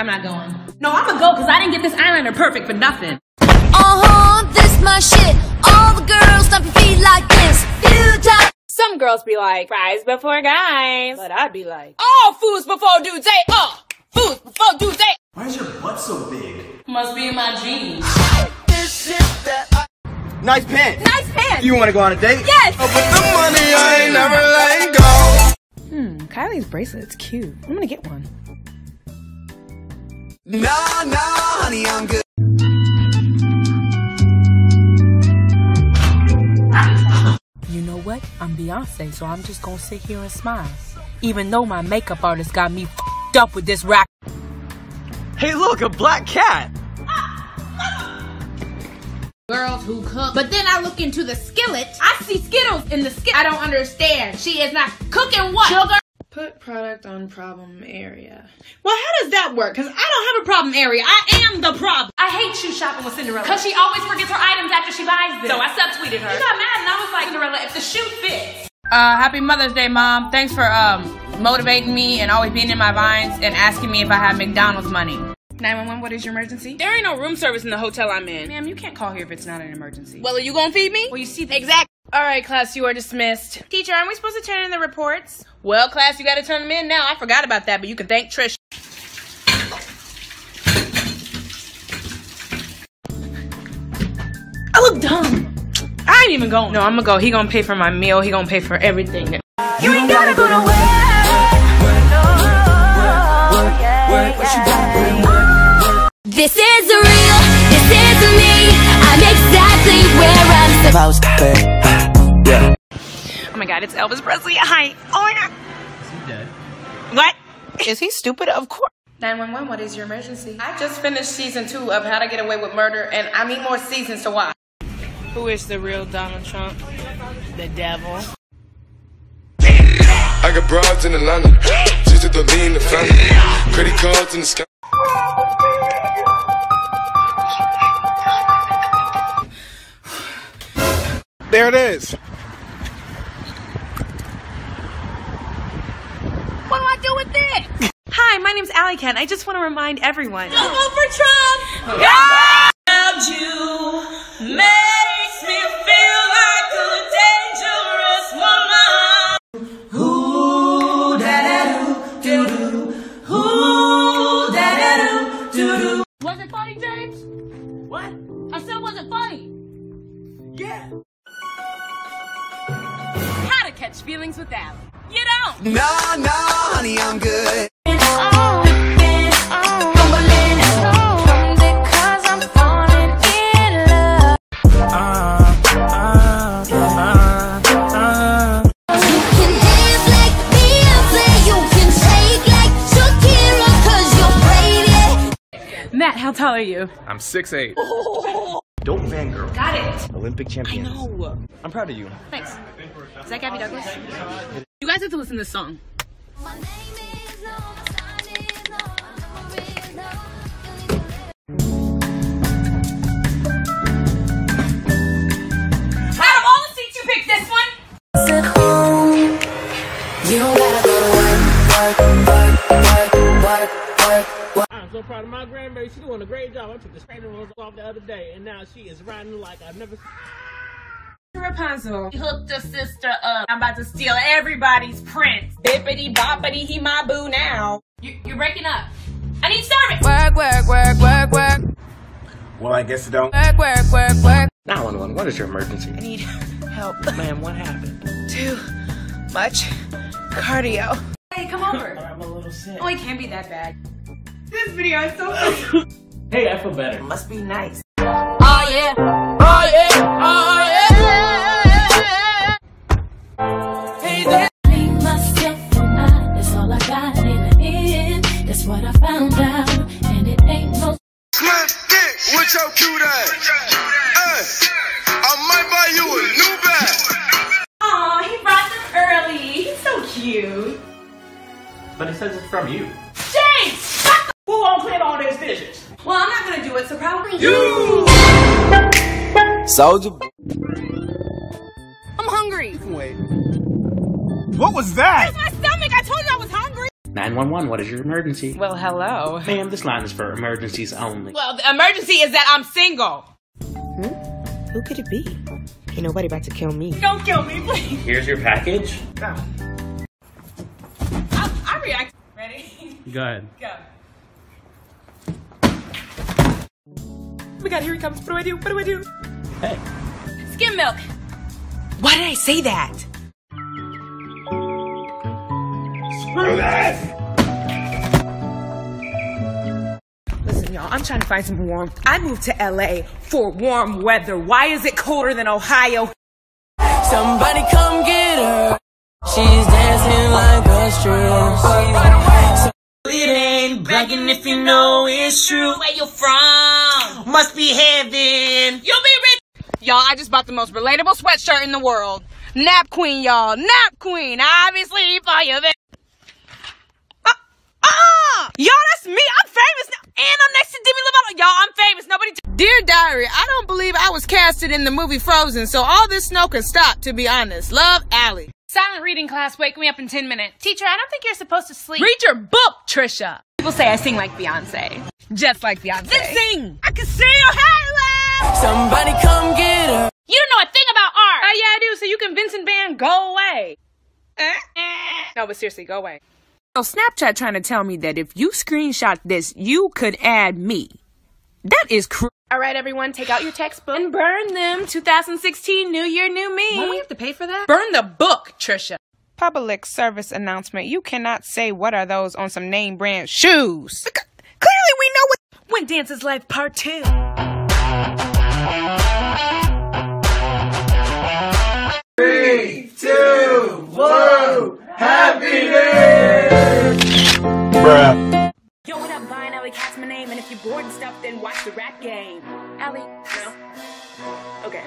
I'm not going. No, I'm gonna go because I didn't get this eyeliner perfect for nothing. Uh-huh, this my shit. All the girls stomp your feet like this. Few times. Some girls be like, fries before guys. But I'd be like, All foods before dudes, date. Uh, foods before dudes, date. Why is your butt so big? must be in my jeans. Nice pants. Nice pants. You want to go on a date? Yes. Oh, But the money I ain't never letting go. Hmm, Kylie's bracelet's cute. I'm gonna get one. Nah, nah, honey, I'm good. You know what? I'm Beyonce, so I'm just gonna sit here and smile. Even though my makeup artist got me fed up with this rack. Hey, look, a black cat. Girls who cook. But then I look into the skillet. I see Skittles in the skillet. I don't understand. She is not cooking what? Sugar? Put product on problem area. Well, how does that work? Because I don't have a problem area. I am the problem. I hate shoe shopping with Cinderella. Because she always forgets her items after she buys them. So I subtweeted her. She got mad and I was like, Cinderella, if the shoe fits. Uh, happy Mother's Day, Mom. Thanks for um motivating me and always being in my vines and asking me if I have McDonald's money. 911, what is your emergency? There ain't no room service in the hotel I'm in. Ma'am, you can't call here if it's not an emergency. Well, are you gonna feed me? Well, you see, Exactly. All right, class, you are dismissed. Teacher, aren't we supposed to turn in the reports? Well, class, you gotta turn them in now. I forgot about that, but you can thank Trish. I look dumb. I ain't even going. No, I'm gonna go. He gonna pay for my meal. He gonna pay for everything. You ain't gotta go to work. Work, work, work, work, work, work, This is real. This is me. I'm exactly where I'm supposed to be. Yeah. Oh my god, it's Elvis Presley. Hi. Oh my god. Is he dead? What? Is he stupid? Of course. 911, what is your emergency? I just finished season two of How to Get Away with Murder, and I need more seasons to watch. Who is the real Donald Trump? The devil. I got broads in Atlanta. Just to the lean, the family. Credit cards in the sky. There it is. Do with this? Hi, my name's Allie Kent. I just want to remind everyone. Don't Vote for Trump. Love you how tall are you? I'm 6'8. Don't fangirl. Got it. Olympic champion. No. I'm proud of you. Thanks. Is that Gabby Douglas? You guys have to listen to this song. My grandbaby. She's doing a great job. I took the strainer rolls off the other day, and now she is riding like I've never. Rapunzel. He hooked a sister up. I'm about to steal everybody's prince. Bippity boppity, he my boo now. You, you're breaking up. I need service. Work, work, work, work, work, Well, I guess it don't. work, work, work, work. 911, what is your emergency? I need help. Ma'am, what happened? Too much cardio. Hey, come over. I'm a little sick. Oh, it can't be that bad. This video is so funny. Hey, I feel better. Must be nice. Oh yeah, oh yeah, oh yeah. Blame myself for not. That's all I got in the end. That's what I found out, and it ain't no. Slim dick with your cute ass. Hey, I might buy you a new bag. Aw, he brought them early. He's so cute. But it says it's from you. James! Who won't clean all these dishes? Well, I'm not gonna do it, so probably You. Soldier. I'm hungry. Wait. What was that? My stomach. I told you I was hungry. 911, what is your emergency? Well, hello. Ma'am, this line is for emergencies only. Well, the emergency is that I'm single. Hmm? Who could it be? Ain't nobody about to kill me. Don't kill me, please. Here's your package. Go. I, I react. Ready? Go ahead. Go. My god, here he comes. What do I do? What do I do? Hey. Skim milk. Why did I say that? Screw this! Listen, y'all, I'm trying to find some warmth. I moved to LA for warm weather. Why is it colder than Ohio? Somebody come get her. She's dancing like a stripper. Bragging if you know it's true. Where you from? Must be heaven. You'll be rich. Y'all, I just bought the most relatable sweatshirt in the world. Nap Queen, y'all. Nap Queen. Obviously, for you. Uh, uh, y'all, that's me. I'm famous now. And I'm next to Demi Lovato. Y'all, I'm famous. Nobody. Dear Diary, I don't believe I was casted in the movie Frozen, so all this snow can stop, to be honest. Love, Allie. Silent reading class, wake me up in 10 minutes. Teacher, I don't think you're supposed to sleep. Read your book, Trisha. People say I sing like Beyonce. Just like Beyonce. Then sing. I can see your headlight. Somebody come get her. You don't know a thing about art. Oh, yeah, I do. So you can Vincent Van go away. Eh, No, but seriously, go away. So Snapchat trying to tell me that if you screenshot this, you could add me. That is cr- All right, everyone, take out your textbook and burn them. 2016, New Year, New Me. Won't we have to pay for that? Burn the book, Trisha. Public service announcement. You cannot say what are those on some name brand shoes. Clearly we know what When Dance is Life Part 2. Three, two, one, happiness! Bruh. My name, and if you're bored and stuff, then watch the rap game. Ellie, no? Okay.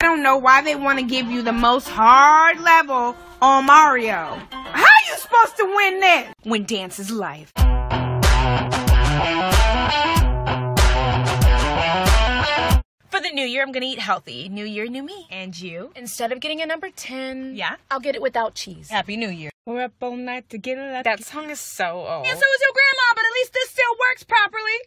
I don't know why they want to give you the most hard level on Mario. How are you supposed to win this? When dance is life. New year, I'm gonna eat healthy. New year, new me. And you? Instead of getting a number 10, yeah, I'll get it without cheese. Happy New Year. We're up all night to get it. That song is so old. And so is your grandma, but at least this still works properly.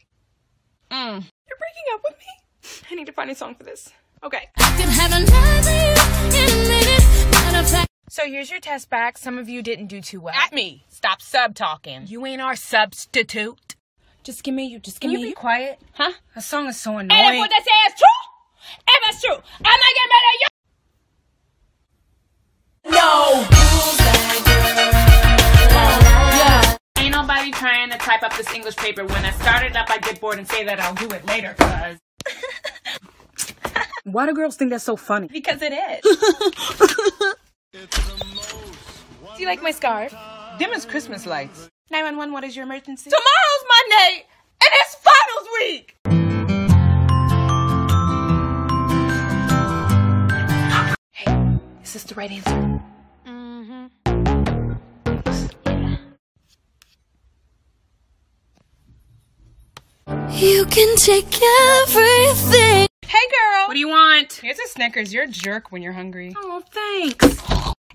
Mm. You're breaking up with me? I need to find a song for this. Okay. Could have another you in a minute. Matter of fact, So here's your test back. Some of you didn't do too well. At me. Stop sub talking. You ain't our substitute. Just give me you. Just Can give you me be quiet? Huh? That song is so And annoying. if what they say is true, if it's true, I'm not getting mad at you. No! Ain't nobody trying to type up this English paper. When I start it up, I get bored and say that I'll do it later, cuz. Why do girls think that's so funny? Because it is. do you like my scarf? Them is Christmas lights. 911, what is your emergency? Tomorrow's Monday, and it's finals week. This the right answer? Mm-hmm. you can take everything. Hey, girl. What do you want? Here's a Snickers. You're a jerk when you're hungry. Oh, thanks.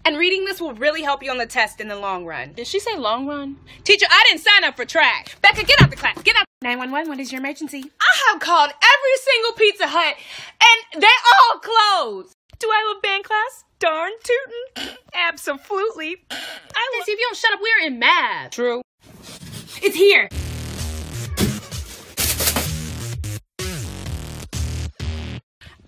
And reading this will really help you on the test in the long run. Did she say long run? Teacher, I didn't sign up for track. Becca, get out the class. Get out. 911, what is your emergency? I have called every single Pizza Hut, and they all closed. Do I have a band class? Darn tootin'. Absolutely. I will. see if you don't shut up, we're in math. True. It's here.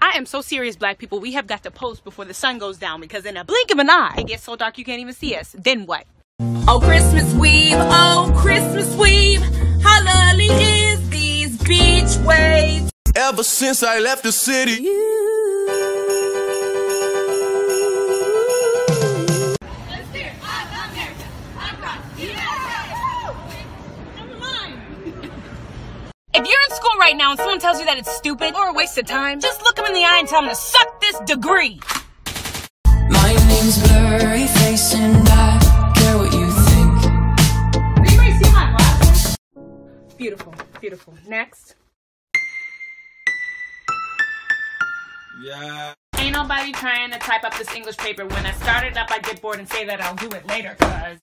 I am so serious, black people. We have got to post before the sun goes down because in a blink of an eye, it gets so dark you can't even see us. Then what? Oh, Christmas weave, oh, Christmas weave. How lovely is these beach waves. Ever since I left the city. If now and someone tells you that it's stupid or a waste of time, just look them in the eye and tell them to suck this degree. My name's Blurryface and I care what you think. Anybody see my glasses? Beautiful, beautiful. Next. Yeah. Ain't nobody trying to type up this English paper. When I start it up, I get bored and say that I'll do it later, cuz.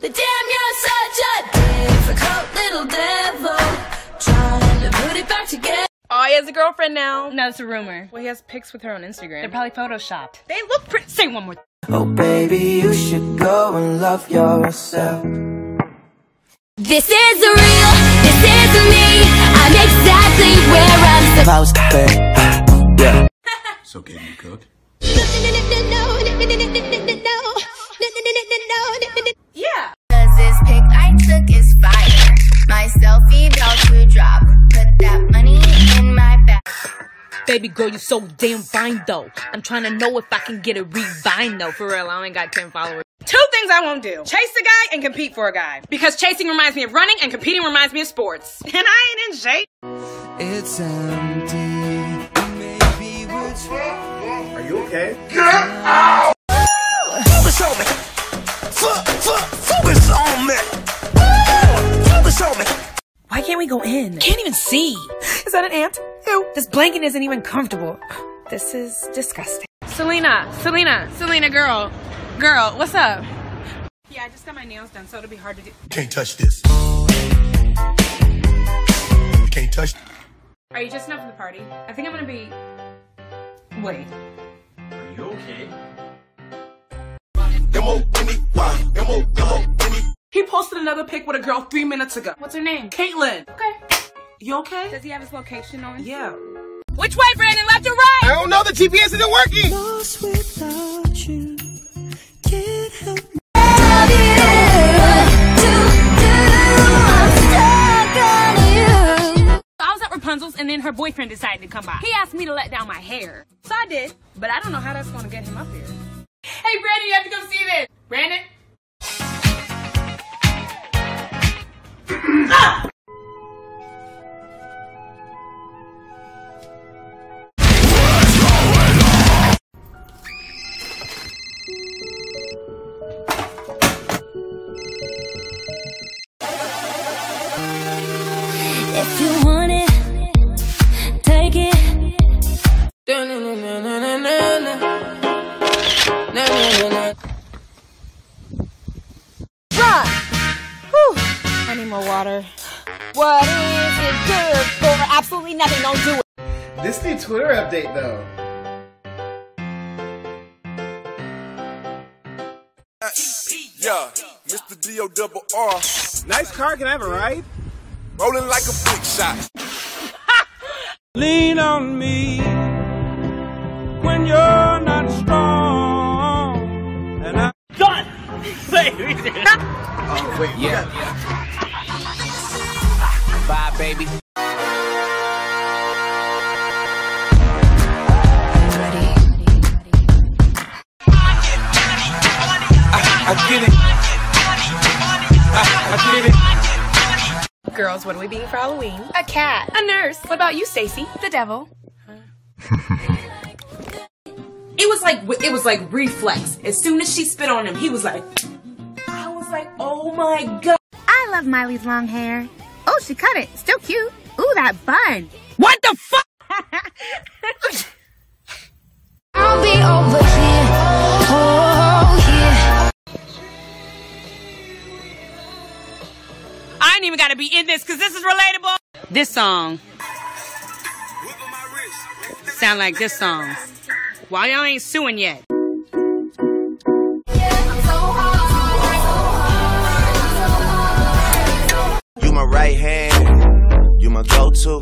The damn, you're such a difficult little devil. Trying to put it back together. Oh, he has a girlfriend now. No, it's a rumor. Well, he has pics with her on Instagram. They're probably photoshopped. They look pretty. Say one more. Oh, baby, you should go and love yourself. This is real. This is me. I'm exactly where I'm supposed Supposed to be. Yeah. So can you cook? Yeah. Cause this pic I took is fire. My selfie about to drop. Put that money in my bag. Baby girl, you so damn fine though. I'm trying to know if I can get a revine though. For real, I only got 10 followers. Two things I won't do. Chase a guy and compete for a guy. Because chasing reminds me of running and competing reminds me of sports. And I ain't in shape. It's empty. Maybe we'll try. Are you okay? Focus on me. Fo- fo- Focus on me. Focus on me. Why can't we go in? Can't even see. Is that an ant? Ew. This blanket isn't even comfortable. This is disgusting. Selena, Selena, Selena, girl. Girl, what's up? Yeah, I just got my nails done, so it'll be hard to do. Can't touch this. Can't touch. Are you just enough for the party? I think I'm gonna be. Wait. Are you okay? M-O-N-E-Y. M-O-M-O-N-E. He posted another pic with a girl three minutes ago. What's her name? Caitlyn. Okay. You okay? Does he have his location on? Yeah. Which way, Brandon? Left or right? I don't know. The GPS isn't working. Lost without you. Can't help Love you. Do, do. I'm stuck on you. I was at Rapunzel's and then her boyfriend decided to come by. He asked me to let down my hair. So I did. But I don't know how that's gonna get him up here. Hey, Brandon, you have to come see this. Brandon? More water. What is it good for? Absolutely nothing. Don't do it. This new Twitter update, though. Yeah, Mr. D O double R. Nice car. Can I have a ride? Rolling like a big shot. Lean on me when you're not strong. And I done. Oh, wait. Yeah. Bye, baby. I get it. I, I get it. Girls, what are we being for Halloween? A cat. A nurse. What about you, Stacy? The devil. it was like it was like reflex. As soon as she spit on him, he was like. I was like, oh my god. I love Miley's long hair. Oh, she cut it. Still cute. Ooh, that bun. What the fuck? I'll be over here. Oh, yeah. I ain't even gotta be in this because this is relatable. This song sound like this song. Why y'all ain't suing yet? Right hand. You my go-to.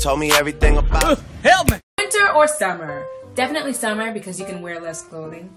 Told me everything about. help me. Winter or summer? Definitely summer because you can wear less clothing.